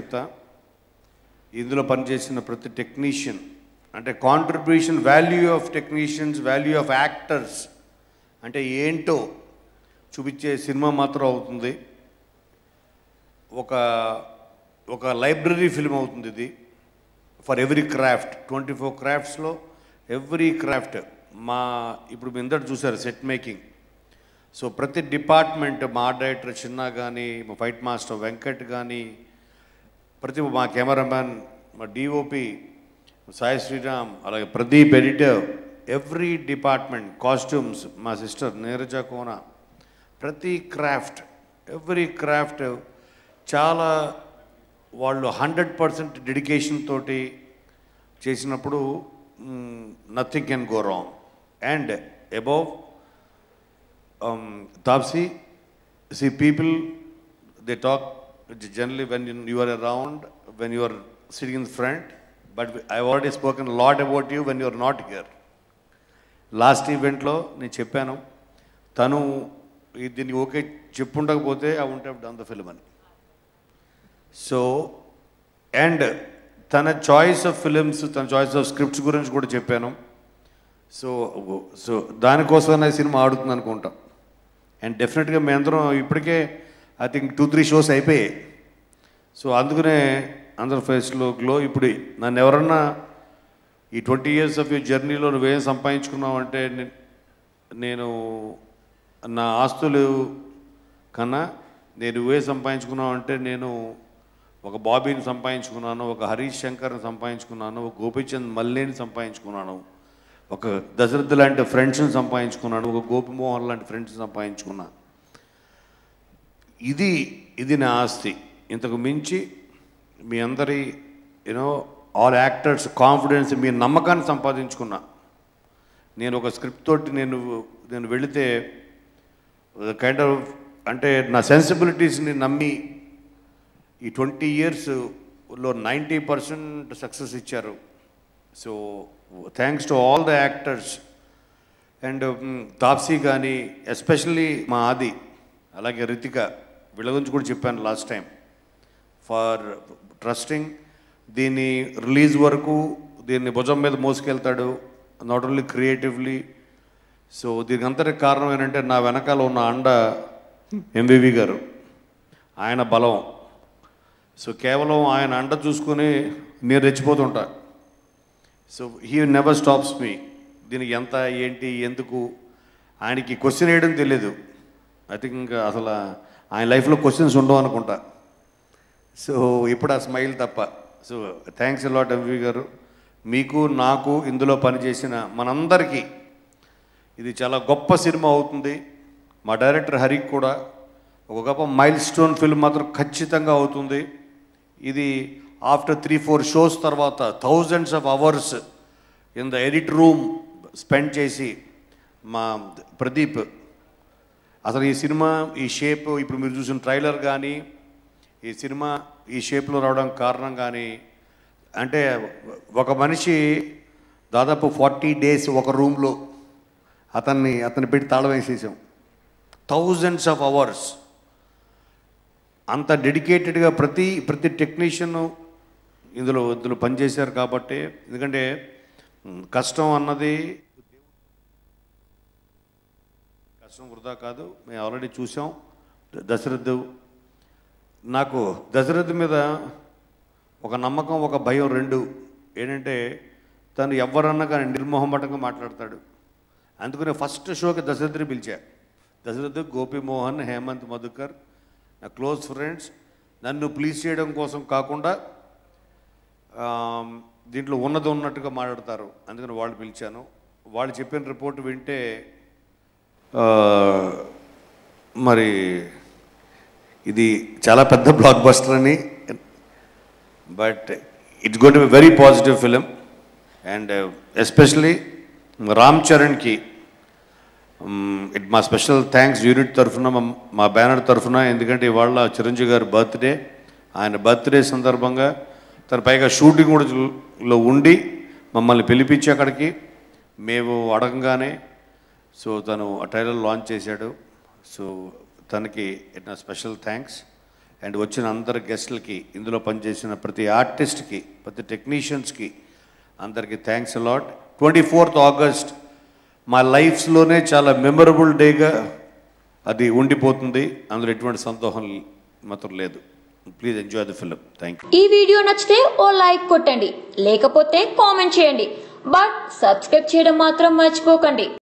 చెప్తా. ఇందులో పనిచేసిన ప్రతి టెక్నీషియన్ అంటే contribution value of technicians value of actors అంటే ఏంటో చూపించే సినిమా మాత్రం అవుతుంది. ఒక ఒక లైబ్రరీ ఫిల్మ్ అవుతుంది ఇది. For every craft twenty four క్రాఫ్ట్స్లో every craft మా ఇప్పుడు మీ అందరు చూసారు సెట్ మేకింగ్ సో ప్రతి డిపార్ట్మెంట్ మా డైరెక్టర్ చిన్న కానీ మా ఫైట్ మాస్టర్ వెంకట్ కానీ ప్రతి మా కెమెరామ్యాన్ మా డిఓపి సాయి శ్రీరామ్ అలాగే Pradeep editor every department costumes మా సిస్టర్ నీరజ కోన ప్రతి క్రాఫ్ట్ ఎవ్రీ క్రాఫ్ట్ చాలా వాళ్ళు హండ్రెడ్ పర్సెంట్ డెడికేషన్ తోటి చేసినప్పుడు nothing can go wrong and above Taapsee see people they talk generally when you, you are around, when you are sitting in front, but I've already spoken a lot about you when you are not here. Last ఈవెంట్లో నేను చెప్పాను తను దీన్ని దీనికి okay చెప్పుండకపోతే I ఉంటే done the film అని. So and తన చాయిస్ ఆఫ్ ఫిలిమ్స్ తన చాయిస్ ఆఫ్ స్క్రిప్ట్స్ గురించి కూడా చెప్పాను. సో సో దానికోసమే సినిమా ఆడుతుంది అనుకుంటాం అండ్ డెఫినెట్గా మేమందరం అందరం ఇప్పటికే I think two three shows అయిపోయాయి. సో అందుకనే అందరి ఫేస్లో గ్లో. ఇప్పుడు నన్ను ఎవరన్నా ఈ ట్వంటీ ఇయర్స్ ఆఫ్ యూ జర్నీలో నువ్వేం సంపాదించుకున్నావు అంటే నేను నా ఆస్తులు కన్నా నేను నువ్వే సంపాదించుకున్నావు అంటే నేను ఒక బాబీని సంపాదించుకున్నాను ఒక హరీష్ శంకర్ని సంపాదించుకున్నాను ఒక గోపీచంద్ మల్లేని సంపాదించుకున్నాను ఒక దశరథ్ లాంటి ఫ్రెండ్స్ని సంపాదించుకున్నాను ఒక గోపిమోహన్ లాంటి ఫ్రెండ్స్ని సంపాదించుకున్నాను ఇది ఇది నా ఆస్తి. ఇంతకు మించి మీ అందరి you know all actors confidence మీ నమ్మకాన్ని సంపాదించుకున్నా. నేను ఒక స్క్రిప్ట్ తోటి నేను నేను వెళితే కైండ్ ఆఫ్ అంటే నా సెన్సిబిలిటీస్ని నమ్మి ఈ ట్వంటీ ఇయర్స్లో నైంటీ పర్సెంట్ సక్సెస్ ఇచ్చారు. So thanks to all the actors and Taapsee కానీ ఎస్పెషల్లీ మా ఆది అలాగే రితిక వీళ్ళ గురించి కూడా చెప్పాను లాస్ట్ టైం ఫర్ ట్రస్టింగ్ దీన్ని రిలీజ్ వరకు దీన్ని భుజం మీద మోసుకెళ్తాడు. నాట్ ఓన్లీ క్రియేటివ్లీ సో దీనికి అంతటి కారణం ఏంటంటే నా వెనకాల ఉన్న అండ ఎంవివి గారు. ఆయన బలం. సో కేవలం ఆయన అండ చూసుకుని నేను రెచ్చిపోతుంటా. So he never stops me దీనికి ఎంత ఏంటి ఎందుకు? ఆయనకి క్వశ్చన్ వేయడం తెలియదు ఐ థింక్ అసలు ఆయన లైఫ్లో క్వశ్చన్స్ ఉండవు అనుకుంటా. సో ఇప్పుడు ఆ స్మైల్ తప్ప. సో థ్యాంక్స్ లాట్ ఎంవి గారు. మీకు నాకు ఇందులో పనిచేసిన మనందరికీ ఇది చాలా గొప్ప సినిమా అవుతుంది. మా డైరెక్టర్ హరికి కూడా ఒక గొప్ప మైల్ స్టోన్ ఫిల్మ్ మాత్రం ఖచ్చితంగా అవుతుంది. ఇది ఆఫ్టర్ త్రీ ఫోర్ షోస్ తర్వాత thousands of hours in the edit room spend చేసి మా ప్రదీప్ అసలు ఈ సినిమా ఈ షేప్ ఇప్పుడు మీరు చూసిన ట్రైలర్ కానీ ఈ సినిమా ఈ షేప్లో రావడానికి కారణం కానీ అంటే ఒక మనిషి దాదాపు ఫార్టీ డేస్ ఒక రూమ్లో అతన్ని అతన్ని పెట్టి తాళం వేసేసాం. Thousands of hours. అంత డెడికేటెడ్గా ప్రతి ప్రతి టెక్నీషియన్ ఇందులో ఇందులో పనిచేశారు కాబట్టి ఎందుకంటే కష్టం అన్నది కష్టం వృధా కాదు. మేము ఆల్రెడీ చూసాం ద- దశరథ్ నాకు దశరథ్ మీద ఒక నమ్మకం ఒక భయం రెండు. ఏంటంటే తను ఎవరన్నా కానీ నిర్మోహమాటంగా మాట్లాడతాడు. అందుకనే ఫస్ట్ షోకి దశరథ్ని పిలిచా. దశరథ్ గోపిమోహన్ హేమంత్ మధుకర్ నా క్లోజ్ ఫ్రెండ్స్ నన్ను ప్లీజ్ చేయడం కోసం కాకుండా దీంట్లో ఉన్నది ఉన్నట్టుగా మాట్లాడతారు. అందుకని వాళ్ళు పిలిచాను. వాళ్ళు చెప్పిన రిపోర్ట్ వింటే మరి ఇది చాలా పెద్ద బ్లాక్ బస్టర్ అని but it's got be very positive film and especially Ram చరణ్కి it మా స్పెషల్ థ్యాంక్స్ యూనిట్ తరఫున మా- బ్యానర్ తరఫున ఎందుకంటే ఇవాళ చిరంజీవి గారి బర్త్డే ఆయన బర్త్డే సందర్భంగా తన పైగా షూటింగ్ కూడా లో ఉండి మమ్మల్ని పిలిపించి అక్కడికి మేము అడగంగానే సో తను ఆ ట్రైలర్ లాంచ్ చేశాడు. సో తనకి నా స్పెషల్ థ్యాంక్స్. అండ్ వచ్చిన అందరి గెస్ట్లకి ఇందులో పనిచేసిన ప్రతి ఆర్టిస్ట్కి ప్రతి టెక్నీషియన్స్కి అందరికీ thanks a lot twenty fourth August మా లైఫ్స్లోనే చాలా మెమరబుల్ డేగా అది ఉండిపోతుంది. అందులో ఎటువంటి సంతోహం మాత్రం లేదు. Please enjoy the film thank you ఈ వీడియో నచ్చితే ఓ లైక్ కొట్టండి. లేకపోతే కామెంట్ చేయండి. బట్ సబ్స్క్రైబ్ చేయడం మాత్రం మర్చిపోకండి.